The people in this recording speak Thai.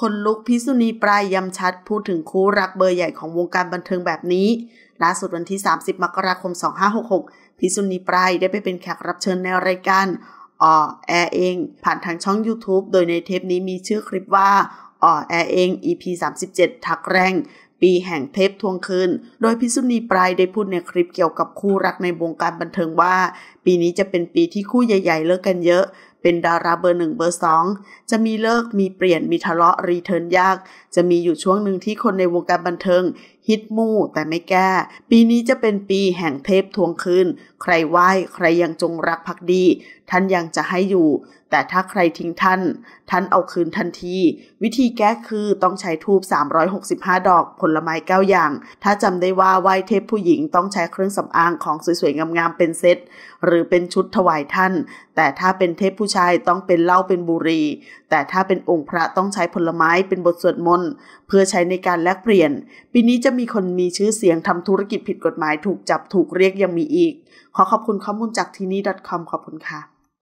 คนลุกพิษุณีปลายยำชัด พูดถึงคู่รักเบอร์ใหญ่ของวงการบันเทิงแบบนี้ ล่าสุดวันที่ 30 มกราคม 2566 พิษุณีปลายได้ไปเป็นแขกรับเชิญในรายการอ่อแอร์เอง ผ่านทางช่อง YouTube โดยในเทปนี้มีชื่อคลิปว่าอ่อแอร์เอง EP 37 ทักแรงปีแห่งเทปทวงคืน โดยพิษุณีปลายได้พูดในคลิปเกี่ยวกับคู่รักในวงการบันเทิงว่า ปีนี้จะเป็นปีที่คู่ใหญ่ ๆ เลิกกันเยอะ เป็นดาราเบอร์หนึ่งเบอร์สองจะมีเลิกมีเปลี่ยนมีทะเลาะ return ยาก จะมีอยู่ช่วงหนึ่งที่คนในวงการบันเทิง ฮิตมูแต่ไม่แก้ ปีนี้จะเป็นปีแห่งเทพทวงคืน ใครไหว้ใครยังจงรักภักดี ท่านยังจะให้อยู่แต่ถ้าใครทิ้งท่าน ท่านเอาคืนทันที วิธีแก้คือต้องใช้ธูป365 ดอก ผลไม้9อย่าง ถ้าจำได้ว่าไหว้เทพผู้หญิงต้องใช้เครื่องสำอางของสวยๆ งามๆ เป็นเซต หรือเป็นชุดถวายท่าน แต่ถ้าเป็นเทพผู้ชายต้องเป็นเหล้าเป็นบุรี แต่ถ้าเป็นองค์พระต้องใช้ผลไม้เป็นบทสวดมนต์เพื่อใช้ในการแลกเปลี่ยน ปีนี้จะมีคนมีชื่อเสียงทำธุรกิจผิดกฎหมายถูกจับถูกเรียกยังมีอีก ขอขอบคุณข้อมูลจากที่นี่ .com ขอบคุณค่ะ